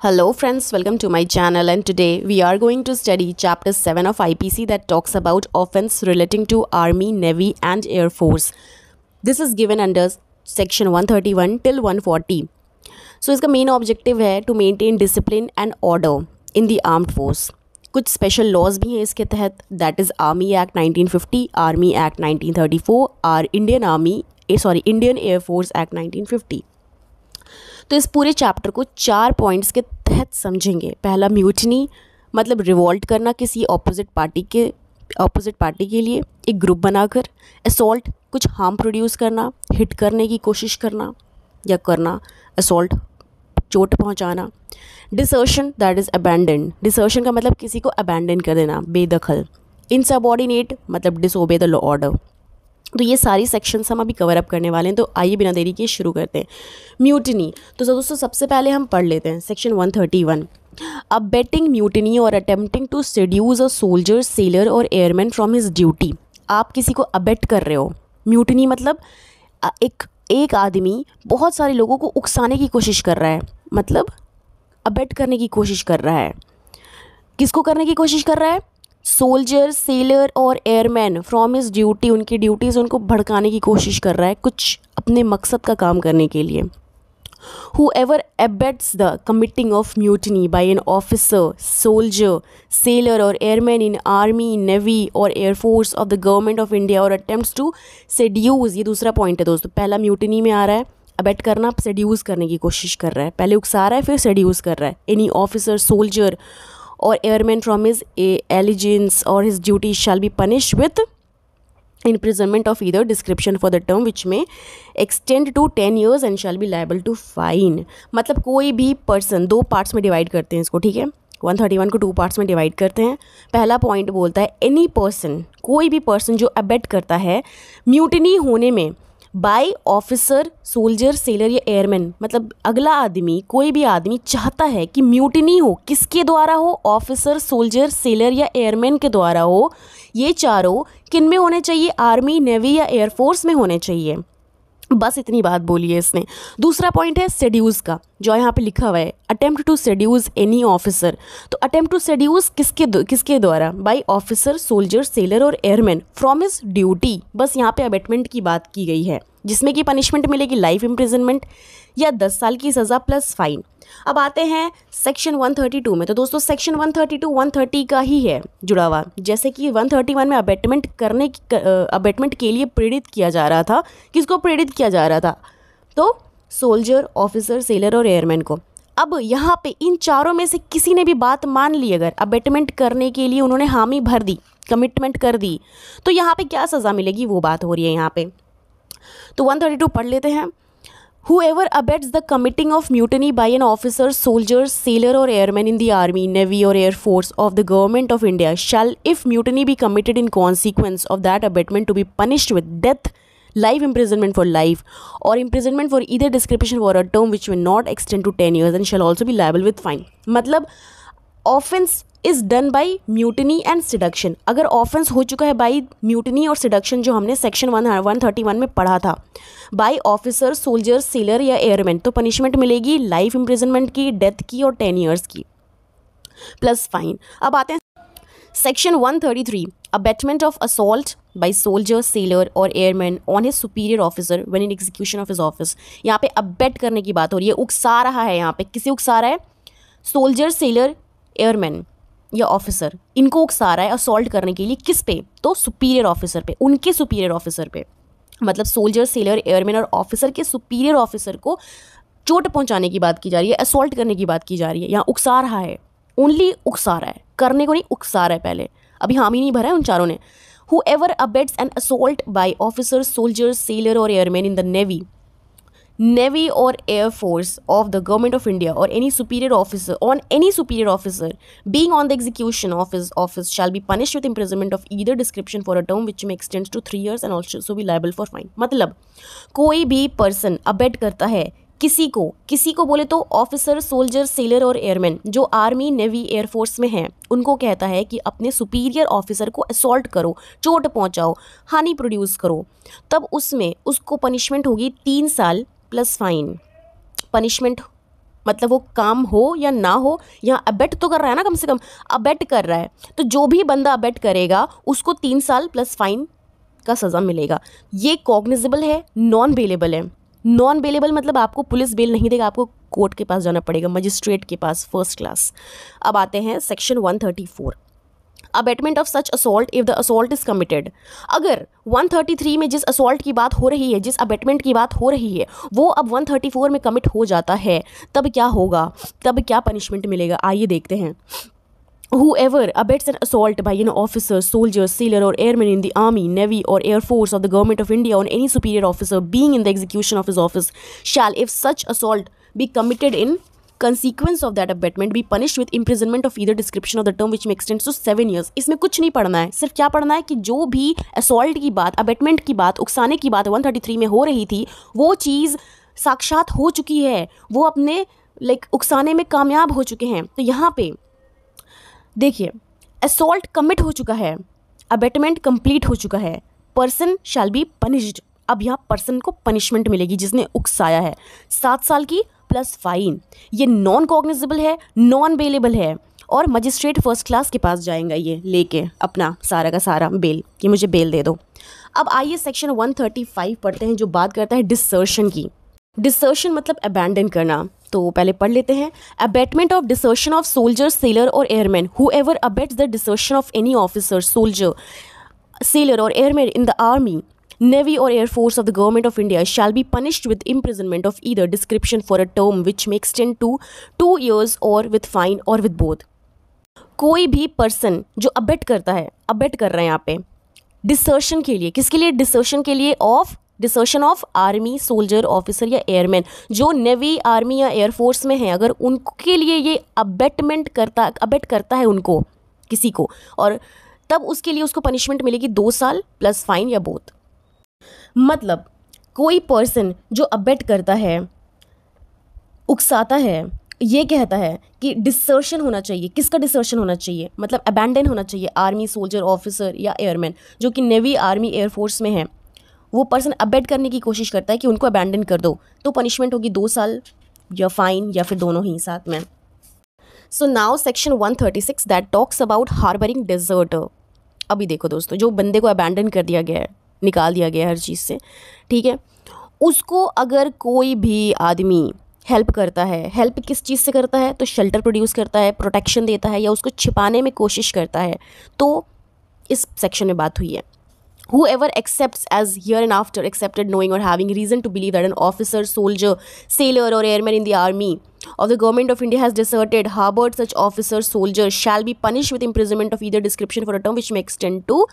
Hello friends, welcome to my channel and today we are going to study chapter 7 of IPC that talks about offense relating to army, navy and air force. This is given under section 131 till 140. So इसका main objective है to maintain discipline and order in the armed force. कुछ special laws भी हैं इसके तहत that is army act 1950 army act 1934 or Indian army sorry Indian air force act 1950 तो इस पूरे चैप्टर को चार पॉइंट्स के तहत समझेंगे। पहला म्यूटनी मतलब रिवॉल्ट करना किसी ऑपोजिट पार्टी के ऑपोजिट पार्टी के लिए, एक ग्रुप बनाकर असोल्ट कुछ हार्म प्रोड्यूस करना हिट करने की कोशिश करना, या करना असॉल्ट चोट पहुंचाना। Desertion that is abandon desertion का मतलब किसी को अबैंडन कर देना, बेदखल। इनसबॉर्डिनेट मतलब डिसोबे द लॉ ऑर्डर तो ये सारी सेक्शंस हम अभी कवर अप करने वाले हैं तो आइए बिना देरी के शुरू करते हैं। म्यूटनी तो दोस्तों सबसे पहले हम पढ़ लेते हैं सेक्शन 131 अब बेटिंग म्यूटनी और attempting to seduce a soldier sailor और एयरमैन फ्रॉम हिज ड्यूटी आप किसी को अबेट कर रहे हो। म्यूटनी मतलब एक एक आदमी बहुत सारे लोगों को उकसाने की कोशिश कर रहा है। मतलब अबेट करने की कोशिश कर रहा है। किसको करने की कोशिश कर रहा है? सोल्जर, सेलर और एयरमैन फ्रॉम इस ड्यूटी, उनकी ड्यूटीज़ उनको भड़काने की कोशिश कर रहा है कुछ अपने मकसद का काम करने के लिए। Whoever abets the committing of mutiny by an officer soldier sailor और एयरमैन इन आर्मी नेवी और air force of the government of India और अटेम्प्ट टू सेड्यूज ये दूसरा पॉइंट है दोस्तों, पहला म्यूटनी में आ रहा है अबेट करना सेड्यूज करने की कोशिश कर रहा है, पहले उकसा रहा है, फिर सेड्यूज कर रहा है। एनी ऑफिसर सोल्जर और एयरमैन फ्रॉम हिज एलिजेंस और his duty shall be punish with imprisonment of either description for the term which may extend to ten years and shall be liable to fine मतलब कोई भी person दो parts में divide करते हैं इसको, ठीक है? 131 को टू पार्ट्स में डिवाइड करते हैं। पहला पॉइंट बोलता है एनी पर्सन कोई भी पर्सन जो अबेट करता है म्यूटनी होने में बाय ऑफिसर सोल्जर सेलर या एयरमैन मतलब अगला आदमी, कोई भी आदमी चाहता है कि म्यूटनी हो, किसके द्वारा हो? ऑफिसर सोल्जर सेलर या एयरमैन के द्वारा हो। ये चारों किन में होने चाहिए? आर्मी नेवी या एयरफोर्स में होने चाहिए। बस इतनी बात बोली है इसने। दूसरा पॉइंट है सेड्यूज का, जो यहाँ पे लिखा हुआ है attempt to seduce any officer तो अटेम्प्ट टू सेड्यूज किसके किसके द्वारा? बाय ऑफिसर सोल्जर सेलर और एयरमैन फ्रॉम इज़ ड्यूटी बस यहाँ पे अबेटमेंट की बात की गई है। जिसमें कि पनिशमेंट मिलेगी लाइफ इम्प्रिजनमेंट या दस साल की सज़ा प्लस फाइन अब आते हैं सेक्शन 132 में। तो दोस्तों सेक्शन 132 130 का ही है जुड़ा हुआ जैसे कि 131 में अबेटमेंट करने अबेटमेंट के लिए प्रेरित किया जा रहा था। किसको प्रेरित किया जा रहा था? तो सोल्जर ऑफिसर सेलर और एयरमैन को। अब यहाँ पे इन चारों में से किसी ने भी बात मान ली अगर अबेटमेंट करने के लिए उन्होंने हामी भर दी कमिटमेंट कर दी तो यहाँ पे क्या सज़ा मिलेगी? वो बात हो रही है यहाँ पे। तो 132 पढ़ लेते हैं whoever abets the committing of mutiny by an officer soldier sailor और airman in the army navy और air force of the government of India shall if mutiny be committed in consequence of that abetment to be punished with death Life imprisonment for life और imprisonment for either description for a term which will not extend to ten years, and shall also be liable with fine. मतलब offense is done by mutiny and seduction अगर offence हो चुका है by mutiny और seduction जो हमने section one one thirty one में पढ़ा था। बाई ऑफिसर सोल्जर सेलर या एयरमैन तो पनिशमेंट मिलेगी लाइफ इम्प्रिजनमेंट की डेथ की और टेन ईयर्स की। प्लस फाइन अब आते हैं section one thirty three abetment of assault by soldier sailor और airman on his superior officer when in execution of his office यहाँ पे अबेट करने की बात हो रही है, उकसा रहा है यहाँ पे। किसे उकसा रहा है? सोल्जर सेलर एयरमैन या ऑफिसर, इनको उकसा रहा है असॉल्ट करने के लिए किस पे? तो सुपीरियर ऑफिसर पे, उनके सुपीरियर ऑफिसर पे। मतलब सोल्जर सेलर एयरमैन और ऑफिसर के सुपीरियर ऑफिसर को चोट पहुँचाने की बात की जा रही है असॉल्ट करने की बात की जा रही है। यहाँ उकसा रहा है। ओनली उकसा रहा है। करने को नहीं उकसा रहा है पहले। अभी हामी नहीं भरा है उन चारों ने। Whoever abets and assault by officer soldier sailor और airman in the navy navy और air force of the government of India और any superior officer on any superior officer being on the execution office office shall be punish with imprisonment of either description for a term which may extends to three years and also be liable for fine मतलब कोई भी person abate करता है किसी को किसी को बोले तो ऑफिसर सोल्जर सेलर और एयरमैन जो आर्मी नेवी एयरफोर्स में हैं उनको कहता है कि अपने सुपीरियर ऑफिसर को असोल्ट करो चोट पहुंचाओ, हानि प्रोड्यूस करो, तब उसमें उसको पनिशमेंट होगी तीन साल प्लस फाइन पनिशमेंट मतलब वो काम हो या ना हो, यहाँ अबेट तो कर रहा है ना कम से कम अबेट कर रहा है। तो जो भी बंदा अबेट करेगा, उसको तीन साल प्लस फाइन का सज़ा मिलेगा। ये कॉग्निजेबल है नॉन बेलेबल है। नॉन बेलेबल मतलब आपको पुलिस बेल नहीं देगा, आपको कोर्ट के पास जाना पड़ेगा मजिस्ट्रेट के पास फ़र्स्ट क्लास अब आते हैं section 134 abetment of such assault if the assault is committed अगर 133 में जिस असोल्ट की बात हो रही है, जिस अबेटमेंट की बात हो रही है, वो अब 134 में कमिट हो जाता है, तब क्या होगा? तब क्या पनिशमेंट मिलेगा? आइए देखते हैं। Whoever abets an assault by an officer soldier sailor और airman in the army navy और air force of the government of India on any superior officer being in the execution of is office shall if such assault be committed in consequence of that abetment be punished with imprisonment of either description of the term which may extend to seven years. इसमें कुछ नहीं पढ़ना है। सिर्फ़ क्या पढ़ना है कि जो भी असॉल्ट की बात अबेटमेंट की बात उकसाने की बात 133 में हो रही थी वो चीज़ साक्षात हो चुकी है। वो अपने लाइक like, उकसाने में कामयाब हो चुके हैं। तो यहाँ पे देखिए असॉल्ट कमिट हो चुका है अबेटमेंट कंप्लीट हो चुका है पर्सन शैल बी पनिश्ड अब यहाँ पर्सन को पनिशमेंट मिलेगी जिसने उकसाया है। सात साल की प्लस फाइन ये नॉन कॉग्निजेबल है नॉन बेलेबल है और मजिस्ट्रेट फ़र्स्ट क्लास के पास जाएँगे ये लेके अपना सारा का सारा बेल कि मुझे बेल दे दो। अब आइए सेक्शन 135 पढ़ते हैं जो बात करता है डिसर्शन की। डिसर्शन मतलब अबैंडन करना। तो पहले पढ़ लेते हैं। Abetment of desertion of soldier sailor और airman whoever abets the desertion of any officer soldier sailor or airman in the army navy or air force of the government of india shall be punished with imprisonment of either description for a term which may extend to two years or with fine or with both. कोई भी person जो abate करता है abate कर रहे हैं यहाँ पे डिसर्शन के लिए, किसके लिए? डिसर्शन के लिए of desertion of army soldier officer या एयरमैन जो नेवी आर्मी या एयरफोर्स में है, अगर उनके लिए ये अबेटमेंट करता अबेट करता है उनको, किसी को, और तब उसके लिए उसको पनिशमेंट मिलेगी दो साल प्लस फाइन या बोथ मतलब कोई पर्सन जो अबेट करता है, उकसाता है, ये कहता है कि डिसर्शन होना चाहिए। किसका डिसर्शन होना चाहिए? मतलब अबैंडन होना चाहिए। आर्मी सोल्जर ऑफिसर या एयरमैन जो कि नेवी आर्मी एयरफोर्स में है। वो पर्सन अबेट करने की कोशिश करता है कि उनको अबैंडन कर दो। तो पनिशमेंट होगी दो साल, या फाइन या फिर दोनों ही साथ में। So now section 136 that talks about harbouring deserter अभी देखो दोस्तों, जो बंदे को अबैंडन कर दिया गया है। निकाल दिया गया हर चीज़ से, ठीक है? उसको अगर कोई भी आदमी हेल्प करता है हेल्प किस चीज़ से करता है? तो शेल्टर प्रोड्यूस करता है प्रोटेक्शन देता है या उसको छिपाने में कोशिश करता है तो इस सेक्शन में बात हुई है। Whoever accepts as hereinafter accepted knowing or having reason to believe that an officer soldier sailor or airman in the army of the government of india has deserted harbored such officer soldier shall be punished with imprisonment of either description for a term which may extend to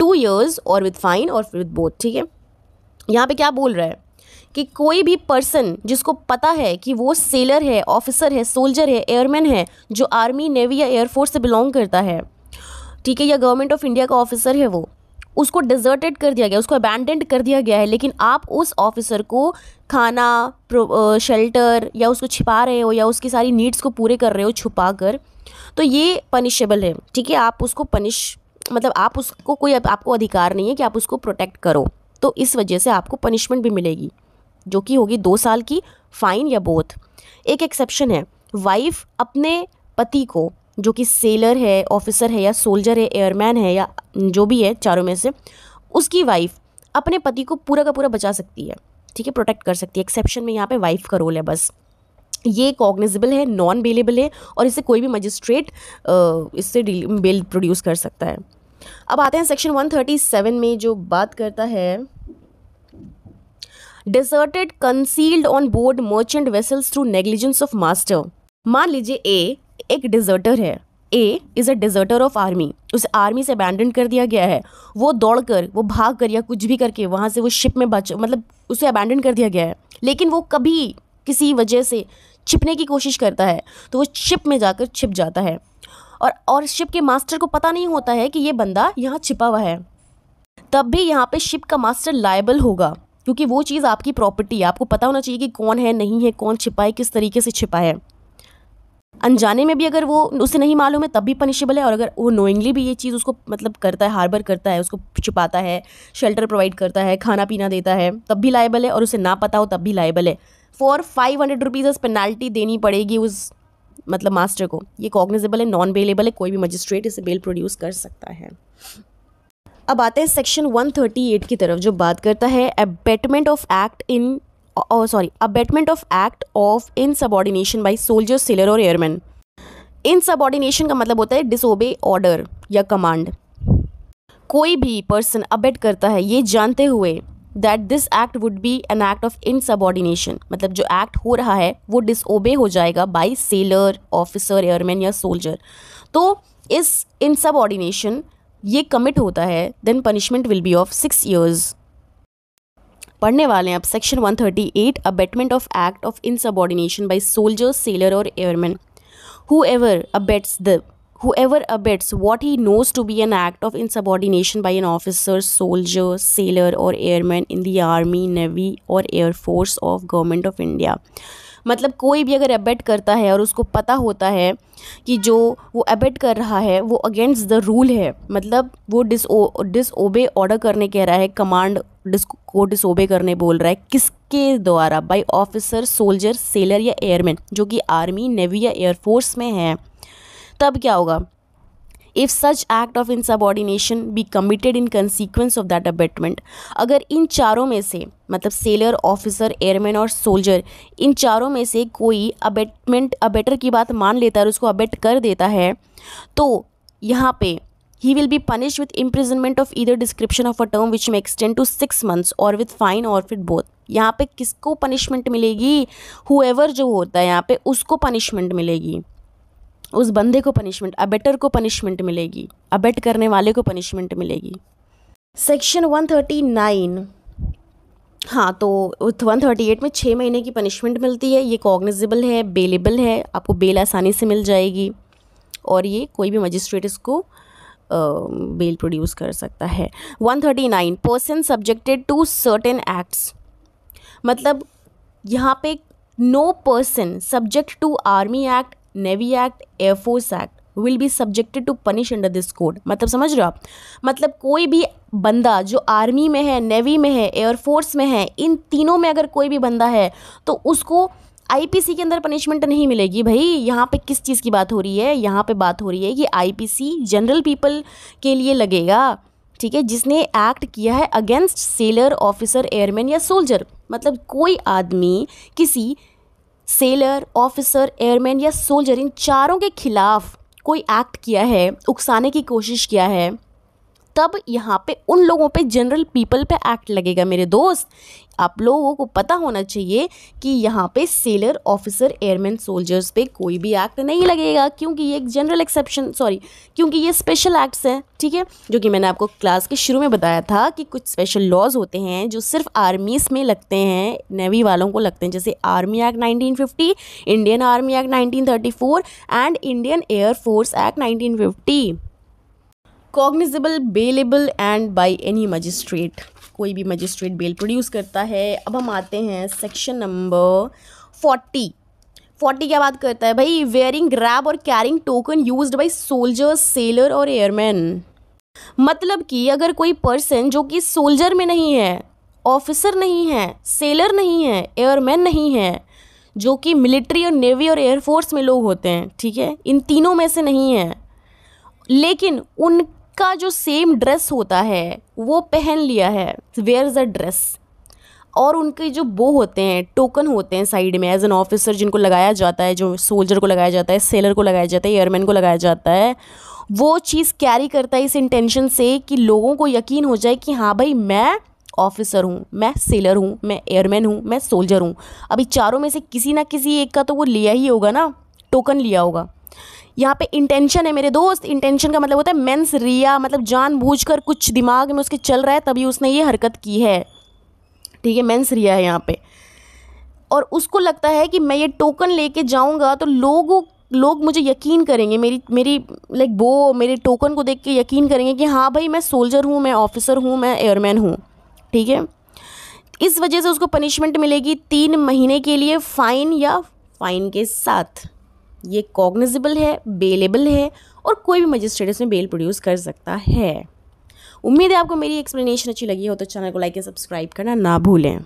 two years or with fine or with both ठीक है यहाँ पे क्या बोल रहा है कि कोई भी पर्सन जिसको पता है कि वो सेलर है ऑफिसर है सोल्जर है एयरमैन है जो आर्मी नेवी या एयरफोर्स से बिलोंग करता है ठीक है या गवर्नमेंट ऑफ़ इंडिया का ऑफिसर है वो उसको डिजर्टेड कर दिया गया, उसको अबैंडेंड कर दिया गया है, लेकिन आप उस ऑफिसर को खाना शेल्टर या उसको छिपा रहे हो या उसकी सारी नीड्स को पूरे कर रहे हो छुपा कर तो ये पनिशेबल है, ठीक है? आप उसको पनिश मतलब आप उसको कोई आपको अधिकार नहीं है कि आप उसको प्रोटेक्ट करो तो इस वजह से आपको पनिशमेंट भी मिलेगी, जो कि होगी दो साल की फाइन या बोथ एक एक्सेप्शन है वाइफ अपने पति को जो कि सेलर है ऑफिसर है या सोल्जर है एयरमैन है या जो भी है चारों में से, उसकी वाइफ अपने पति को पूरा का पूरा बचा सकती है। ठीक है प्रोटेक्ट कर सकती है। एक्सेप्शन में यहाँ पे वाइफ का रोल है बस। ये कॉग्निजेबल है नॉन बेलेबल है और इसे कोई भी मजिस्ट्रेट इससे बेल प्रोड्यूस कर सकता है। अब आते हैं सेक्शन 137 में जो बात करता है। Deserted concealed on board merchant vessels through negligence of master मान लीजिए ए एक डिजर्टर है। A is a deserter of army उसे आर्मी से अबैंडन कर दिया गया है। वो दौड़ कर वो भाग कर या कुछ भी करके वहाँ से वो शिप में बच मतलब उसे अबैंडन कर दिया गया है। लेकिन वो कभी किसी वजह से छिपने की कोशिश करता है तो वो शिप में जाकर छिप जाता है। और और शिप के मास्टर को पता नहीं होता है कि ये बंदा यहाँ छिपा हुआ है। तब भी यहाँ पे शिप का मास्टर लाइबल होगा, क्योंकि वो चीज़ आपकी प्रॉपर्टी है। आपको पता होना चाहिए कि कौन है, नहीं है, कौन छिपा है, किस तरीके से छिपा है। अनजाने में भी अगर वो उसे नहीं मालूम है, तब भी पनिशेबल है और अगर वो नोइंगली भी ये चीज़ उसको मतलब करता है हार्बर करता है, उसको छुपाता है शेल्टर प्रोवाइड करता है खाना पीना देता है, तब भी लाइबल है और उसे ना पता हो तब भी लाइबल है। For five hundred rupees penalty देनी पड़ेगी उस मतलब मास्टर को। ये कॉग्निजेबल है नॉन बेलेबल है, कोई भी मजिस्ट्रेट इसे बेल प्रोड्यूस कर सकता है। अब आते हैं सेक्शन 138 की तरफ़, जो बात करता है abetment of act in sorry abetment of act of insubordination by soldier sailor और एयरमैन इन सबॉर्डिनेशन का मतलब होता है डिसोबे ऑर्डर या कमांड कोई भी पर्सन अबेट करता है, ये जानते हुए that this act would be an act of insubordination मतलब जो एक्ट हो रहा है, वो डिसओबे हो जाएगा बाई सेलर ऑफिसर एयरमैन या सोल्जर तो इस इन सबॉर्डिनेशन ये कमिट होता है then punishment will be of six years पढ़ने वाले हैं। अब section 138 thirty eight abetment of act of insubordination by soldiers sailor और airman whoever abets the whoever abets what he knows to be an act of insubordination by an officer, soldier, sailor or airman in the army, navy or air force of government of India. मतलब कोई भी अगर abate करता है और उसको पता होता है कि जो वो अबेट कर रहा है वो अगेंस्ट द रूल है। मतलब वो डिस डिसओबे ऑर्डर करने कह रहा है कमांड को डिसओबे करने बोल रहा है, किसके द्वारा? बाय ऑफिसर सोल्जर सेलर या एयरमैन जो कि आर्मी नेवी या एयरफोर्स में है। तब क्या होगा? If such act of insubordination be committed in consequence of that abetment अगर इन चारों में से मतलब सेलर ऑफिसर एयरमैन और सोल्जर इन चारों में से कोई अबेटमेंट अबेटर की बात मान लेता है और उसको अबेट कर देता है तो यहाँ पे ही will be punish with imprisonment of either description of a term which may extend to six months और विथ फाइन और विथ बोथ यहाँ पे किसको पनिशमेंट मिलेगी? हुएवर जो होता है यहाँ पे उसको पनिशमेंट मिलेगी। उस बंदे को पनिशमेंट अबेटर को पनिशमेंट मिलेगी। अबेट करने वाले को पनिशमेंट मिलेगी। सेक्शन 139 हाँ तो वन थर्टी एट में छः महीने की पनिशमेंट मिलती है। ये कॉग्निजेबल है बेलेबल है। आपको बेल आसानी से मिल जाएगी। और ये कोई भी मजिस्ट्रेट इसको बेल प्रोड्यूस कर सकता है। One thirty nine, person subjected to certain acts. मतलब यहाँ पे no person subject to army act, navy act air force act will be subjected to punish under this code. मतलब समझ रहे हो आप? मतलब कोई भी बंदा जो आर्मी में है, नेवी में है एयरफोर्स में है, इन तीनों में अगर कोई भी बंदा है तो उसको आईपीसी के अंदर पनिशमेंट नहीं मिलेगी भाई। यहाँ पे किस चीज़ की बात हो रही है? यहाँ पे बात हो रही है कि आईपीसी जनरल पीपल के लिए लगेगा, ठीक है? जिसने एक्ट किया है अगेंस्ट सेलर ऑफिसर एयरमैन या सोल्जर मतलब कोई आदमी, किसी सेलर ऑफिसर एयरमैन या सोल्जर इन चारों के खिलाफ कोई एक्ट किया है, उकसाने की कोशिश किया है तब यहाँ पे उन लोगों पे जनरल पीपल पे एक्ट लगेगा मेरे दोस्त। आप लोगों को पता होना चाहिए कि यहाँ पे सेलर ऑफिसर एयरमैन सोल्जर्स पे कोई भी एक्ट नहीं लगेगा, क्योंकि ये एक जनरल एक्सेप्शन सॉरी क्योंकि ये स्पेशल एक्ट्स हैं, ठीक है? जो कि मैंने आपको क्लास के शुरू में बताया था कि कुछ स्पेशल लॉज होते हैं जो सिर्फ़ आर्मीज में लगते हैं नेवी वालों को लगते हैं, जैसे army act 1950 Indian army act 1934 and Indian air force act 1950 cognizable bailable and by any magistrate कोई भी मजिस्ट्रेट बेल प्रोड्यूस करता है। अब हम आते हैं सेक्शन नंबर फोर्टी फोर्टी क्या बात करता है? भाई वेयरिंग ग्रैब और carrying token use by soldiers sailor और एयरमैन मतलब कि अगर कोई पर्सन जो कि सोल्जर में नहीं है ऑफिसर नहीं है सेलर नहीं है एयरमैन नहीं है, जो कि मिलिट्री और नेवी और एयरफोर्स में लोग होते हैं, ठीक है? इन तीनों में से नहीं है। लेकिन उन का जो सेम ड्रेस होता है, वो पहन लिया है। वेयर इज़ अ ड्रेस और उनके जो बो होते हैं टोकन होते हैं साइड में एज एन ऑफिसर जिनको लगाया जाता है, जो सोल्जर को लगाया जाता है सेलर को लगाया जाता है एयरमैन को लगाया जाता है, वो चीज़ कैरी करता है इस इंटेंशन से कि लोगों को यकीन हो जाए कि हाँ भाई, मैं ऑफिसर हूँ, मैं सेलर हूँ, मैं एयरमैन हूँ, मैं सोल्जर हूँ। अभी चारों में से किसी ना किसी एक का तो वो लिया ही होगा ना टोकन लिया होगा। यहाँ पे इंटेंशन है मेरे दोस्त। इंटेंशन का मतलब होता है मेंस रिया मतलब जान कर कुछ दिमाग में उसके चल रहा है, तभी उसने ये हरकत की है। ठीक है मेंस रिया है यहाँ पे। और उसको लगता है कि मैं ये टोकन लेके जाऊँगा तो लोगों, लोग मुझे यकीन करेंगे, मेरी मेरी लाइक वो मेरे टोकन को देख के यकीन करेंगे कि हाँ भाई, मैं सोल्जर हूँ, मैं ऑफिसर हूँ, मैं एयरमैन हूँ। ठीक है? इस वजह से उसको पनिशमेंट मिलेगी तीन महीने के लिए फ़ाइन या फ़ाइन के साथ। ये कॉग्निजिबल है बेलेबल है और कोई भी मजिस्ट्रेट इसमें बेल प्रोड्यूस कर सकता है। उम्मीद है आपको मेरी एक्सप्लेनेशन अच्छी लगी हो तो चैनल को लाइक एंड सब्सक्राइब करना ना भूलें।